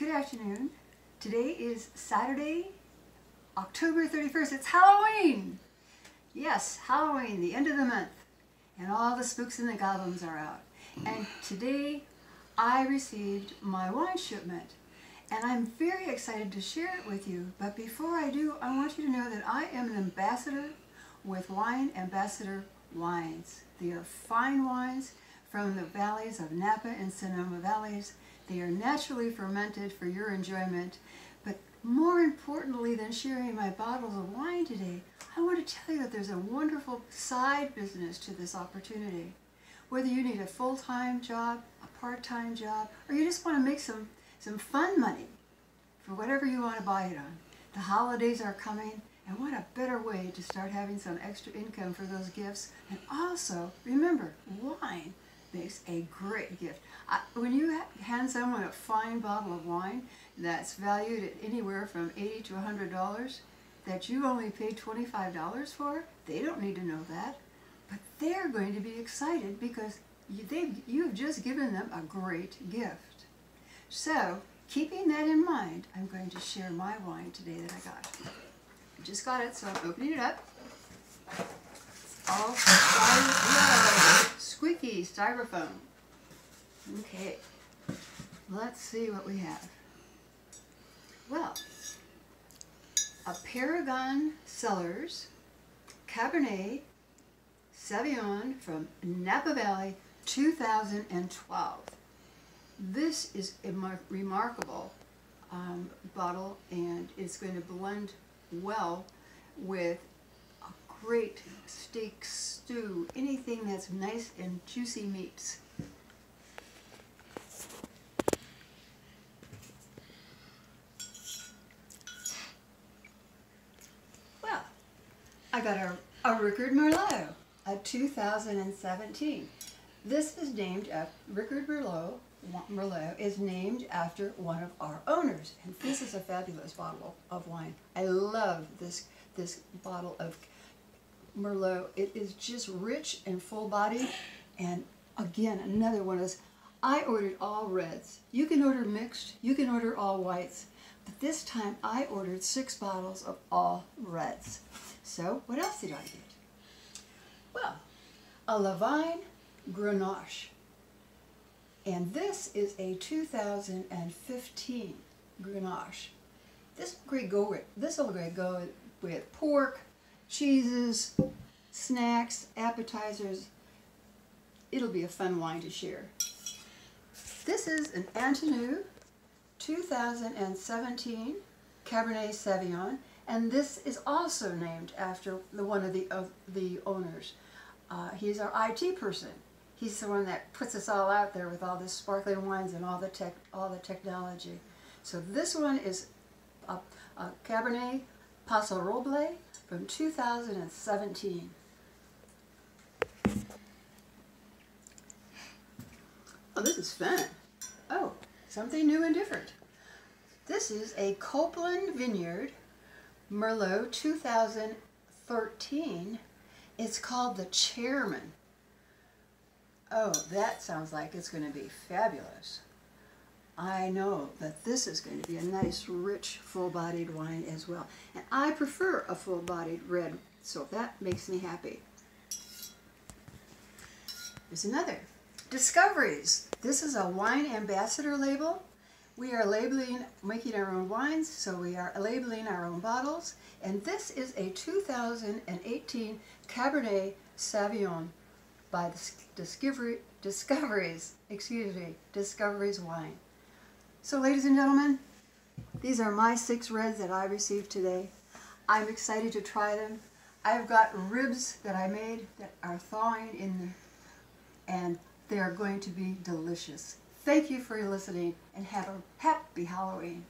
Good afternoon. Today is Saturday, October 31st. It's Halloween! Yes, Halloween, the end of the month. And all the spooks and the goblins are out. And today I received my wine shipment. And I'm very excited to share it with you. But before I do, I want you to know that I am an ambassador with Wine Ambassador Wines. They are fine wines from the valleys of Napa and Sonoma Valleys. They are naturally fermented for your enjoyment. But more importantly than sharing my bottles of wine today, I want to tell you that there's a wonderful side business to this opportunity. Whether you need a full-time job, a part-time job, or you just want to make some, some fun money for whatever you want to buy it on. The holidays are coming, and what a better way to start having some extra income for those gifts. And also, remember, wine makes a great gift. When you hand someone a fine bottle of wine that's valued at anywhere from 80 to $100, that you only paid $25 for, they don't need to know that. But they're going to be excited because you, you've just given them a great gift. So, keeping that in mind, I'm going to share my wine today that I got. I just got it, so I'm opening it up. all squeaky styrofoam. Okay, let's see what we have. Well, a Paragon Cellars Cabernet Sauvignon from Napa Valley 2012. This is a remarkable um, bottle and it's going to blend well with a great steak stew, anything that's nice and juicy meats. I got a, a Ricard Merlot, a 2017. This is named after, Ricard Merlot, Merlot is named after one of our owners. And this is a fabulous bottle of wine. I love this, this bottle of Merlot. It is just rich and full bodied. And again, another one is, I ordered all reds. You can order mixed, you can order all whites. But this time I ordered six bottles of all reds. So what else did I get? Well, a Levain Grenache. And this is a 2015 Grenache. This will go with, this will go with pork, cheeses, snacks, appetizers. It'll be a fun wine to share. This is an Antonou 2017 Cabernet Sauvignon and this is also named after the one of the of the owners. Uh, he's our IT person. He's the one that puts us all out there with all the sparkling wines and all the tech, all the technology. So this one is a, a Cabernet Paso Roble from 2017. Oh, this is fun. Oh, something new and different. This is a Copeland Vineyard Merlot 2013. It's called The Chairman. Oh, that sounds like it's going to be fabulous. I know that this is going to be a nice, rich, full-bodied wine as well. And I prefer a full-bodied red, so that makes me happy. There's another. Discoveries. This is a wine ambassador label. We are labeling, making our own wines, so we are labeling our own bottles. And this is a 2018 Cabernet Sauvignon by Discovery, Discoveries, excuse me, Discoveries Wine. So ladies and gentlemen, these are my six reds that I received today. I'm excited to try them. I've got ribs that I made that are thawing in the, and they are going to be delicious. Thank you for listening and have a happy Halloween.